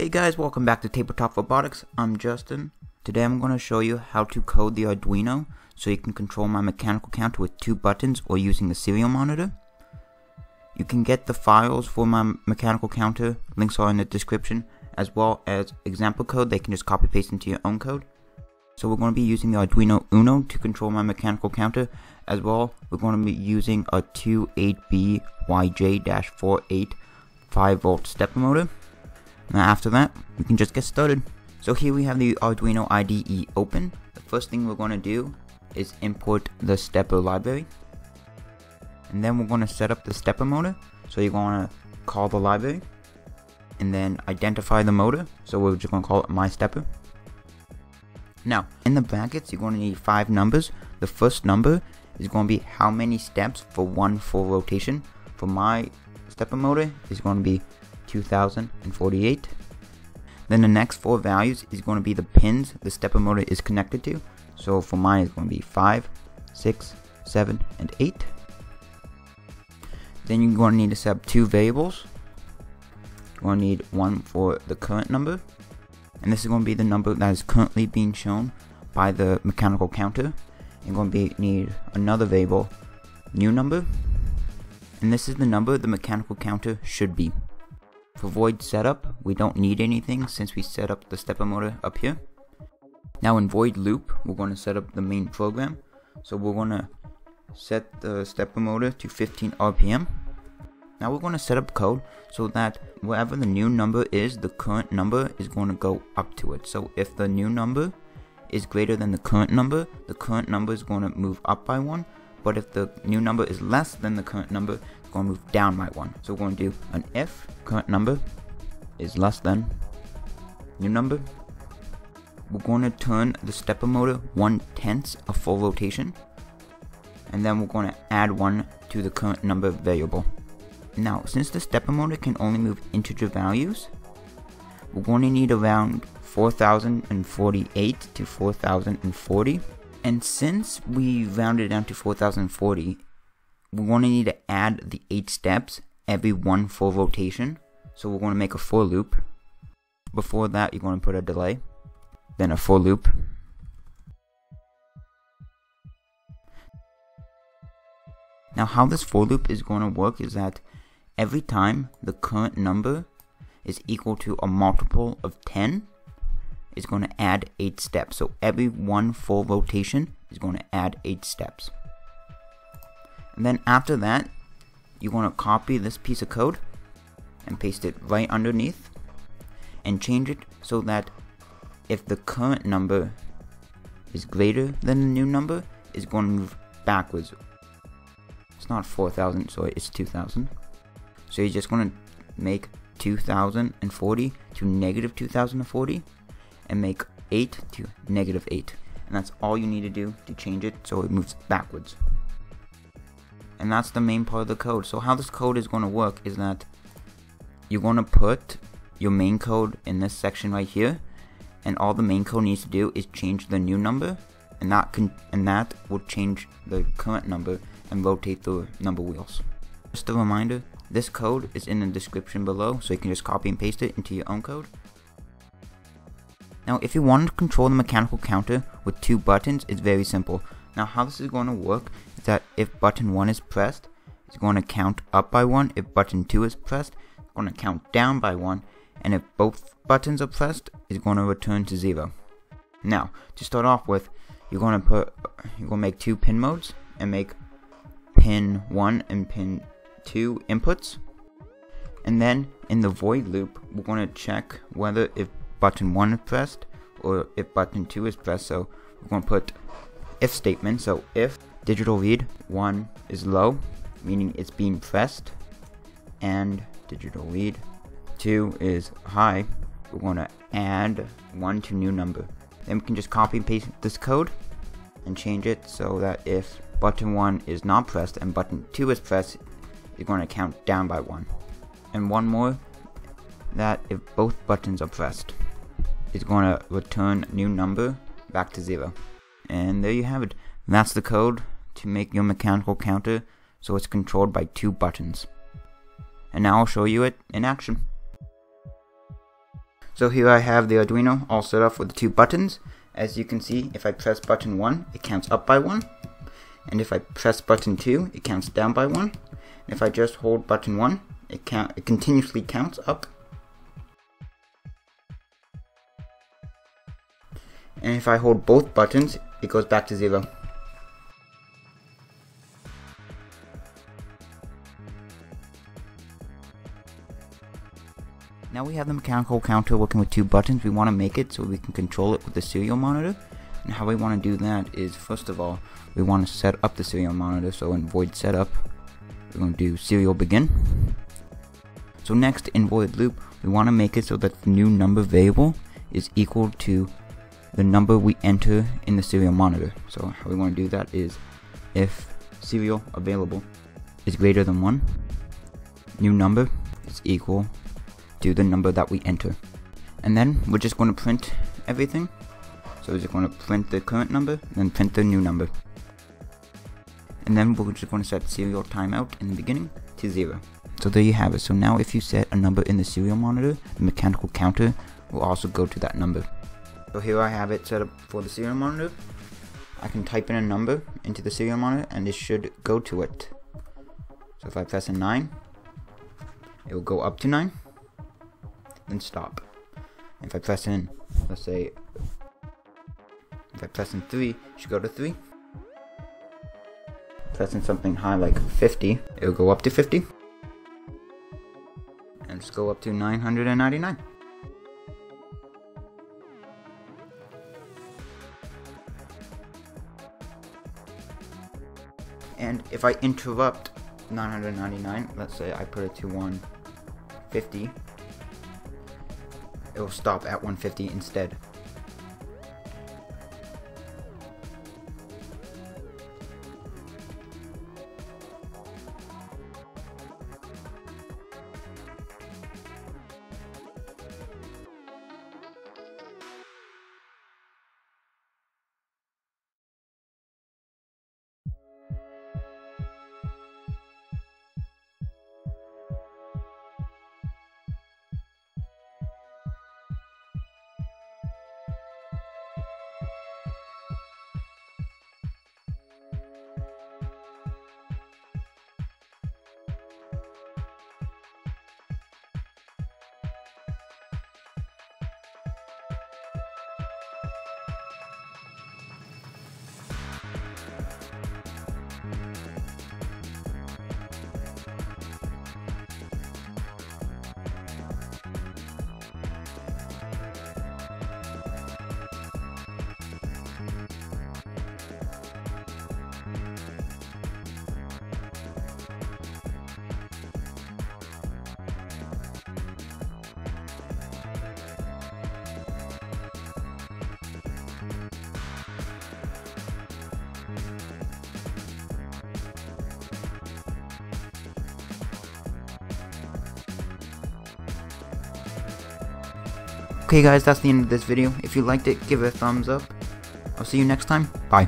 Hey guys, welcome back to Tabletop Robotics. I'm Justin. Today I'm going to show you how to code the Arduino so you can control my mechanical counter with two buttons or using the serial monitor. You can get the files for my mechanical counter, links are in the description, as well as example code they can just copy paste into your own code. So we're going to be using the Arduino Uno to control my mechanical counter, as well we're going to be using a 28B YJ-48 5 volt stepper motor. Now after that, we can just get started. So here we have the Arduino IDE open. The first thing we're going to do is import the stepper library. And then we're going to set up the stepper motor. So you're going to call the library and then identify the motor. So we're just going to call it my stepper. Now, in the brackets, you're going to need five numbers. The first number is going to be how many steps for one full rotation. For my stepper motor is going to be 2048. Then the next four values is going to be the pins the stepper motor is connected to. So for mine it's going to be 5, 6, 7, and 8. Then you're going to need to set up two variables. You're going to need one for the current number. And this is going to be the number that is currently being shown by the mechanical counter. You're going to be, need another variable, new number. And this is the number the mechanical counter should be. For void setup, we don't need anything since we set up the stepper motor up here. Now in void loop, we're going to set up the main program. So we're going to set the stepper motor to 15 RPM. Now we're going to set up code so that wherever the new number is, the current number is going to go up to it. So if the new number is greater than the current number, the current number is going to move up by one. But if the new number is less than the current number, going to move down by one. So we're going to do an if current number is less than new number. We're going to turn the stepper motor one tenth a full rotation. And then we're going to add one to the current number variable. Now, since the stepper motor can only move integer values, we're going to need around 4048 to 4040. And since we rounded down to 4040, we're going to need to add the 8 steps every one full rotation. So we're going to make a for loop. Before that, you're going to put a delay, then a for loop. Now how this for loop is going to work is that every time the current number is equal to a multiple of 10, it's going to add 8 steps. So every one full rotation is going to add 8 steps. And then after that, you want to copy this piece of code and paste it right underneath and change it so that if the current number is greater than the new number, it's going to move backwards. It's not 4000, so it's 2000. So you're just going to make 2040 to negative 2040 and make 8 to negative 8. And that's all you need to do to change it so it moves backwards and that's the main part of the code. So how this code is going to work is that you're going to put your main code in this section right here and all the main code needs to do is change the new number and that can and that will change the current number and rotate the number wheels. Just a reminder, this code is in the description below so you can just copy and paste it into your own code. Now if you want to control the mechanical counter with two buttons, it's very simple. Now how this is going to work that if button 1 is pressed, it's going to count up by 1. If button 2 is pressed, it's going to count down by 1. And if both buttons are pressed, it's going to return to 0. Now, to start off with, you're going to put, you're going to make two pin modes and make pin 1 and pin 2 inputs. And then in the void loop, we're going to check whether if button 1 is pressed or if button 2 is pressed. So we're going to put if statement. So if digital read 1 is low, meaning it's being pressed, and digital read 2 is high, we're going to add 1 to new number. Then we can just copy and paste this code and change it so that if button 1 is not pressed and button 2 is pressed, it's going to count down by 1. And one more, that if both buttons are pressed, it's going to return new number back to 0. And there you have it. That's the code to make your mechanical counter so it's controlled by two buttons. And now I'll show you it in action. So here I have the Arduino all set up with the two buttons. As you can see, if I press button 1, it counts up by 1. And if I press button 2, it counts down by 1. And if I just hold button 1, it, count, it continuously counts up. And if I hold both buttons, it goes back to 0. Now we have the mechanical counter working with two buttons. We want to make it so we can control it with the serial monitor. And how we want to do that is, first of all, we want to set up the serial monitor. So in void setup, we're going to do serial begin. So next in void loop, we want to make it so that the new number variable is equal to the number we enter in the serial monitor. So how we want to do that is if serial available is greater than 1, new number is equal to the number that we enter. And then we're just going to print everything. So we're just going to print the current number, then print the new number. And then we're just going to set serial timeout in the beginning to 0. So there you have it. So now if you set a number in the serial monitor, the mechanical counter will also go to that number. So here I have it set up for the serial monitor. I can type in a number into the serial monitor and it should go to it. So if I press a 9, it will go up to 9 then stop. If I press in, let's say, if I press in 3, it should go to 3. Pressing something high like 50, it'll go up to 50. And just go up to 999. And if I interrupt 999, let's say I put it to 150, it will stop at 150 instead. Okay guys, that's the end of this video. If you liked it, give it a thumbs up. I'll see you next time. Bye.